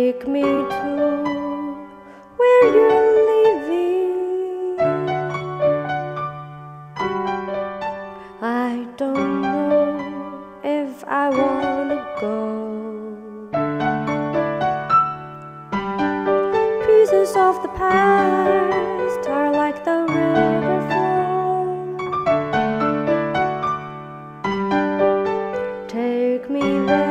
Take me to where you're living. I don't know if I wanna go. Pieces of the past are like the river flow. Take me there.